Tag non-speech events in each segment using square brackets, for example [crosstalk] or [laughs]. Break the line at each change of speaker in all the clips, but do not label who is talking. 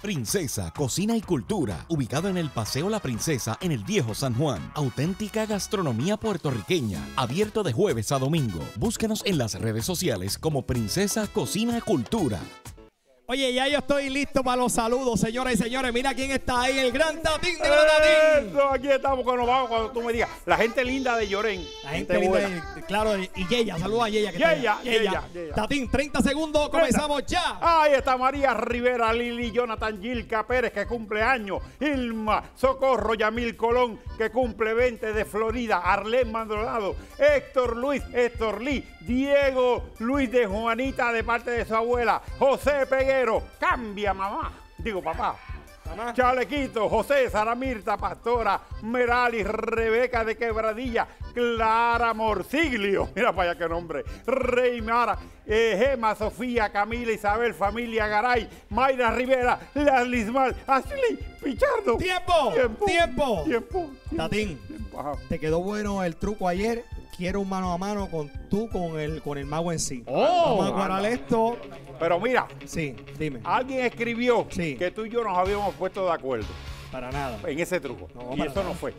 Princesa, Cocina y Cultura, ubicado en el Paseo La Princesa en el Viejo San Juan. Auténtica gastronomía puertorriqueña, abierto de jueves a domingo. Búsquenos en las redes sociales como Princesa, Cocina Cultura.
Oye, ya yo estoy listo para los saludos, señoras y señores. Mira quién está ahí, el gran Tatín de Tatín.
Eso, aquí estamos cuando vamos, cuando tú me digas. La gente linda de Llorén.
La gente linda, y- claro, y Yeya, saluda a Yeya. que.
Yeya, Yeya, Yeya.
Tatín, 30 segundos, comenzamos ya.
Ahí está María Rivera, Lili, Jonathan Gilca Pérez, que cumple años. Ilma, Socorro, Yamil Colón, que cumple 20 de Florida. Arlén Maldonado, Héctor Luis, Héctor Lee, Diego Luis de Juanita, de parte de su abuela. José Peguero, cambia mamá. Digo papá. Chalequito, José, Sara Mirta, Pastora, Merali, Rebeca de Quebradilla, Clara Morciglio, [laughs] mira para allá qué nombre, Rey Mara, eh, Gema, Sofía, Camila, Isabel, Familia Garay, Mayra Rivera, Lismal, Ashley, Pichardo.
¡Tiempo!
Tiempo.
¡Tiempo!
Tiempo.
Tatín,
tiempo,
te quedó bueno el truco ayer. Quiero un mano a mano con tú con el, con el mago en sí.
Oh,
Vamos a
anda.
esto.
Pero mira,
Sí, dime.
alguien escribió
Sí.
que tú y yo nos habíamos puesto de acuerdo
Para nada.
en ese truco.
No,
y
para
eso
nada.
no fue.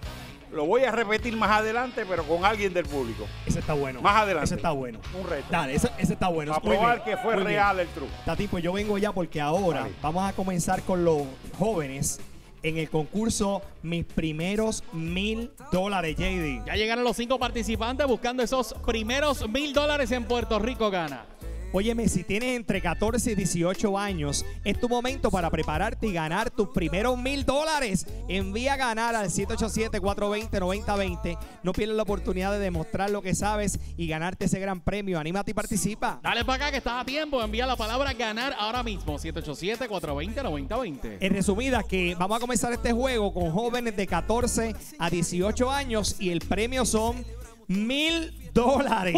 Lo voy a repetir más adelante, pero con alguien del público.
Ese está bueno.
Más adelante.
Ese está bueno.
Un reto.
Dale, ese, ese está bueno.
Para
Muy bien,
probar que fue
muy bien.
real el truco.
Tati, pues yo vengo ya porque ahora
Dale.
vamos a comenzar con los jóvenes en el concurso Mis primeros mil dólares, JD.
Ya llegaron los cinco participantes buscando esos primeros mil dólares en Puerto Rico gana.
Óyeme, si tienes entre 14 y 18 años, es tu momento para prepararte y ganar tus primeros mil dólares. Envía a ganar al 787-420-9020. No pierdas la oportunidad de demostrar lo que sabes y ganarte ese gran premio. Anímate y participa.
Dale para acá que estás a tiempo. Envía la palabra ganar ahora mismo. 787-420-9020.
En resumida, que vamos a comenzar este juego con jóvenes de 14 a 18 años y el premio son mil dólares.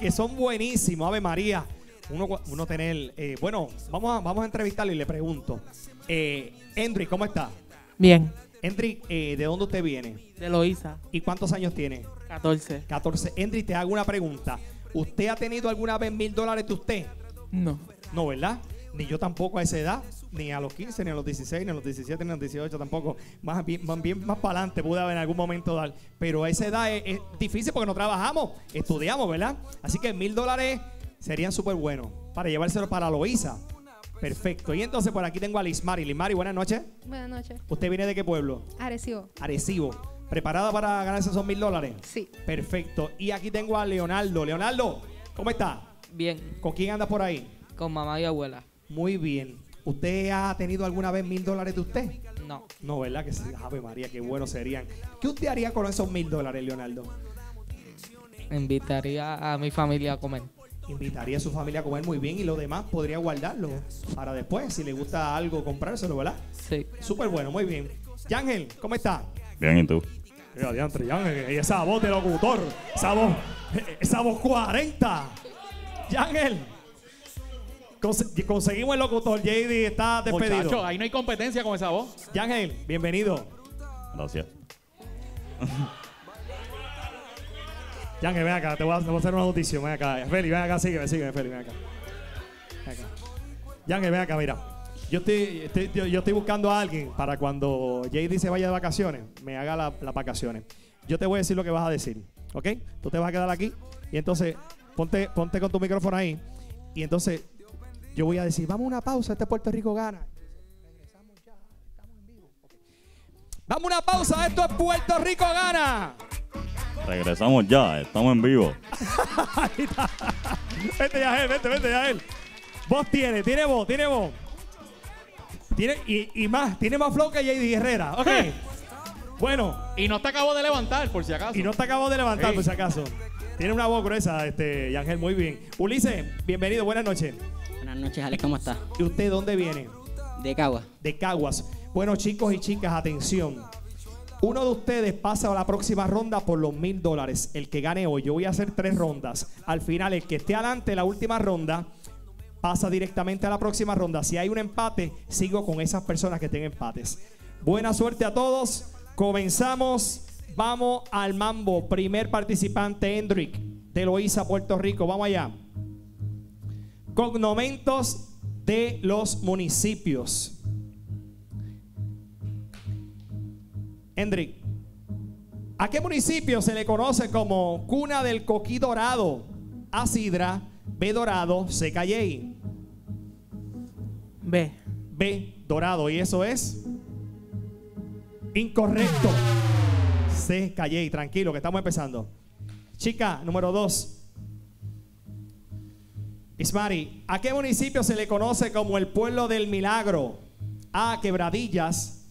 Que son buenísimos. Ave María. Uno, uno tener. eh, bueno, vamos a, vamos a entrevistarlo y le pregunto. Eh, Endry, ¿cómo está?
Bien,
Endry, eh, ¿de dónde usted viene?
de Loíza,
¿Y cuántos años tiene?
14.
14. Endry, te hago una pregunta. ¿Usted ha tenido alguna vez mil dólares de usted?
No,
No, ¿verdad? Ni yo tampoco a esa edad, ni a los 15, ni a los 16, ni a los 17, ni a los 18 tampoco. Más bien, más, bien más para adelante pude haber en algún momento dar. Pero a esa edad es, es difícil porque no trabajamos, estudiamos, ¿verdad? Así que mil dólares serían súper buenos para llevárselo para Loíza. Perfecto. Y entonces por aquí tengo a Lismari. Lismari, buenas noches.
Buenas noches.
¿Usted viene de qué pueblo?
Arecibo.
Arecibo. ¿Preparada para ganarse esos mil dólares?
Sí.
Perfecto. Y aquí tengo a Leonardo. Leonardo, ¿cómo está?
bien,
¿Con quién anda por ahí?
con mamá y abuela.
Muy bien. ¿Usted ha tenido alguna vez mil dólares de usted?
No,
No, ¿verdad? Que sí. Ave María, qué buenos serían. ¿Qué usted haría con esos mil dólares, Leonardo?
invitaría a mi familia a comer.
Invitaría a su familia a comer muy bien y lo demás podría guardarlo para después, si le gusta algo, comprárselo, ¿verdad?
Sí,
Súper bueno, muy bien. Yángel, ¿cómo está?
Bien, ¿y tú?
Mira, diantre, Yángel, y esa voz de locutor, esa voz, esa voz 40. Yángel, conse- conseguimos el locutor, JD está
Muchacho,
despedido.
ahí no hay competencia con esa voz.
Yángel, bienvenido.
Gracias.
Yángel, ven acá, te voy, a, hacer una noticia, ven acá. Feli, ven acá, sígueme, sígueme, Feli, ven acá. Ven acá. Ven acá, mira. Yo estoy, estoy- yo, estoy buscando a alguien para cuando JD se vaya de vacaciones, me haga la- las vacaciones. Yo te voy a decir lo que vas a decir, ¿ok? Tú te vas a quedar aquí y entonces ponte, ponte con tu micrófono ahí y entonces yo voy a decir, vamos a una pausa, este Puerto Rico gana. Regresamos ya, estamos en vivo. Vamos a una pausa, esto es Puerto Rico gana.
Regresamos ya, estamos en vivo. [laughs]
Ahí está. Vente, Yael, vente, vente, Yael. Vos tiene, tiene voz, tiene voz. Tiene, y, y más, tiene más flow que JD Herrera. Ok. bueno,
Y no te acabo de levantar, por si acaso.
y no te acabo de levantar, por si acaso. Tiene una voz gruesa, este, Yangel, muy bien. Ulises, bienvenido, buenas noches.
Buenas noches, Alex, ¿cómo estás?
¿Y usted dónde viene?
De Cagua.
de Caguas. Bueno, chicos y chicas, atención. Uno de ustedes pasa a la próxima ronda por los mil dólares. El que gane hoy. Yo voy a hacer tres rondas. Al final, el que esté adelante la última ronda pasa directamente a la próxima ronda. Si hay un empate, sigo con esas personas que tengan empates. Buena suerte a todos. Comenzamos. Vamos al mambo. Primer participante, Hendrick, de Loíza, Puerto Rico. Vamos allá. Cognomentos de los municipios. Hendrik, ¿a qué municipio se le conoce como cuna del coquí dorado? A Sidra, B dorado, C Calley.
B.
B dorado. ¿Y eso es? Incorrecto. C Calley. Tranquilo, que estamos empezando. Chica, número 2. Ismari, ¿a qué municipio se le conoce como el pueblo del milagro? A. Quebradillas.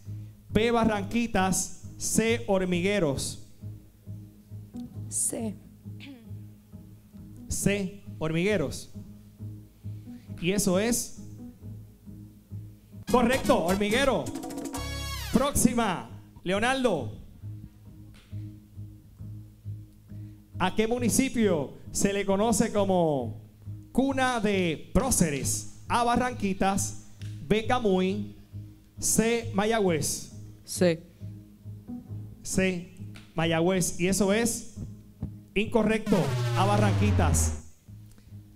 B. Barranquitas. C. Hormigueros.
C.
C. Hormigueros. Y eso es. Correcto, hormiguero. Próxima, Leonardo. ¿A qué municipio se le conoce como cuna de próceres? A. Barranquitas. B. Camuy. C. Mayagüez.
C.
C. Mayagüez. Y eso es incorrecto. A Barranquitas.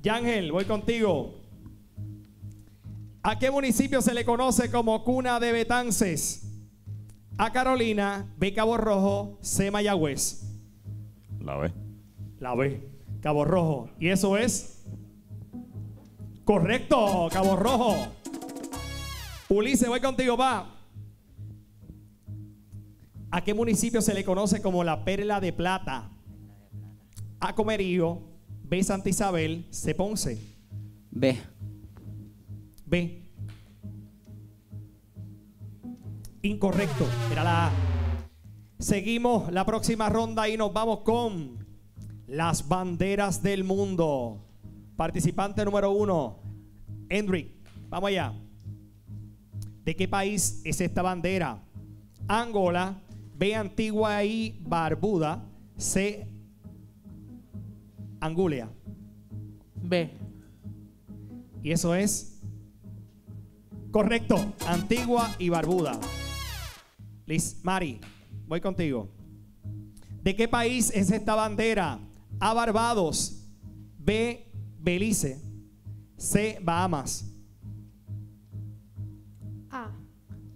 Yángel, voy contigo. ¿A qué municipio se le conoce como cuna de Betances? A Carolina, B. Cabo Rojo, C. Mayagüez.
La B.
La B. Cabo Rojo. Y eso es correcto, Cabo Rojo. Ulises, voy contigo, va. ¿A qué municipio se le conoce como la Perla de Plata? A Comerío, B. Santa Isabel, C. Ponce.
B.
B. Incorrecto. Era la A. Seguimos la próxima ronda y nos vamos con las banderas del mundo. Participante número uno, Hendrik. Vamos allá. ¿De qué país es esta bandera? Angola, B. Antigua y Barbuda, C. Angulia.
B.
Y eso es correcto. Antigua y Barbuda. Liz Mari, voy contigo. ¿De qué país es esta bandera? A Barbados. B. Belice. C. Bahamas.
A.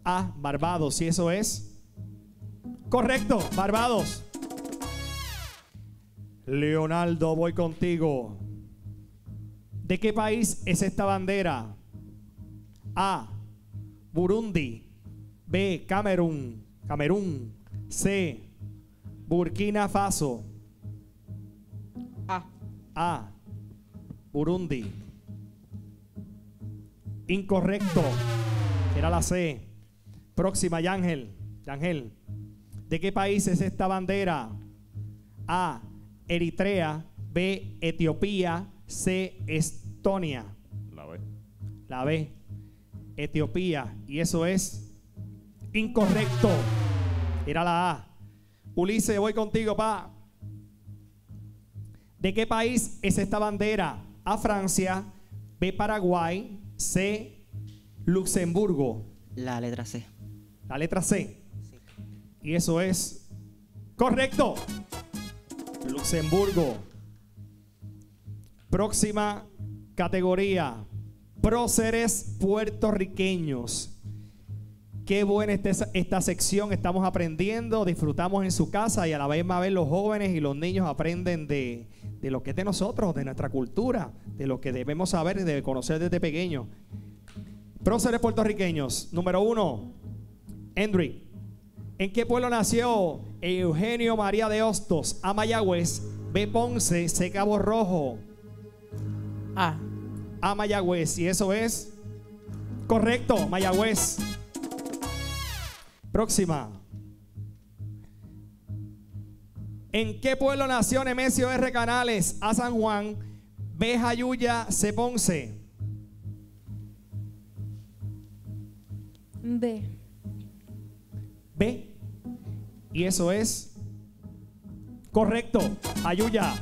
A. Barbados. Y eso es correcto. Barbados. Leonardo, voy contigo. ¿De qué país es esta bandera? A. Burundi. B. Camerún. Camerún. C. Burkina Faso.
A.
A. Burundi. Incorrecto. Era la C. Próxima, Yángel. Yángel. ¿De qué país es esta bandera? A. Eritrea. B. Etiopía. C. Estonia.
La B.
La B. Etiopía. Y eso es incorrecto. Era la A. Ulises, voy contigo, pa. ¿De qué país es esta bandera? A Francia, B Paraguay, C Luxemburgo.
La letra C.
La letra C. Y eso es correcto. Luxemburgo. Próxima categoría. Próceres puertorriqueños. Qué buena esta, esta sección. Estamos aprendiendo, disfrutamos en su casa y a la vez más vez los jóvenes y los niños aprenden de, de lo que es de nosotros, de nuestra cultura, de lo que debemos saber y de conocer desde pequeño. Próceres puertorriqueños. Número uno, Hendrik. ¿En qué pueblo nació Eugenio María de Hostos? A Mayagüez, B Ponce, C Cabo Rojo,
A.
A Mayagüez. Y eso es correcto, Mayagüez. Próxima. ¿En qué pueblo nació Nemesio R. Canales? A San Juan, B Jayuya, C Ponce.
B.
B. Y eso es correcto. Ayuya.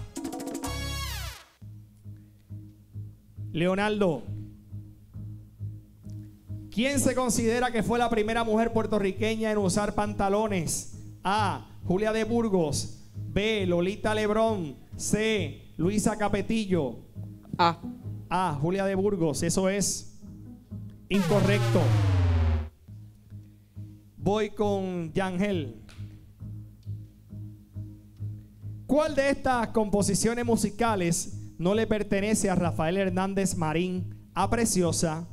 Leonardo. ¿Quién se considera que fue la primera mujer puertorriqueña en usar pantalones? A. Julia de Burgos. B. Lolita Lebrón. C. Luisa Capetillo.
A.
A. Julia de Burgos. Eso es incorrecto. Voy con Yangel. ¿Cuál de estas composiciones musicales no le pertenece a Rafael Hernández Marín? A Preciosa,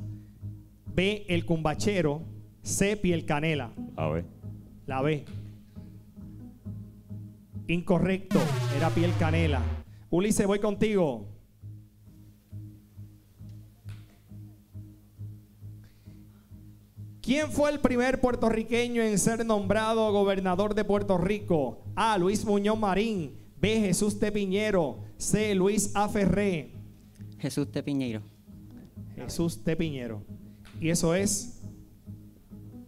B, El Cumbachero, C, Piel Canela.
A ver.
La B. Incorrecto, era Piel Canela. Ulises, voy contigo. ¿Quién fue el primer puertorriqueño en ser nombrado gobernador de Puerto Rico? A. Luis Muñoz Marín. B. Jesús T. Piñero. C. Luis A. Ferré.
Jesús T. Piñeiro.
Jesús T. Piñero. Y eso es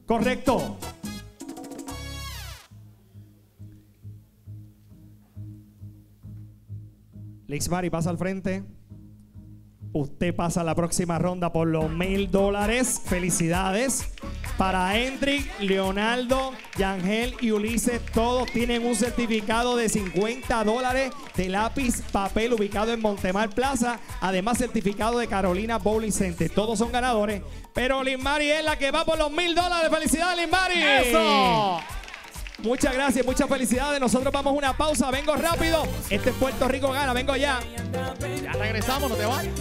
correcto. Lixmari pasa al frente. Usted pasa a la próxima ronda por los mil dólares. Felicidades. Para Hendrik, Leonardo, Yangel y Ulises, todos tienen un certificado de 50 dólares de lápiz papel ubicado en Montemar Plaza. Además, certificado de Carolina Bowling Center. Todos son ganadores. Pero Limbari es la que va por los mil dólares. ¡Felicidades, Limbari!
¡Eso!
Muchas gracias, muchas felicidades. Nosotros vamos a una pausa. Vengo rápido. Este es Puerto Rico gana. Vengo ya.
Ya regresamos, no te vayas.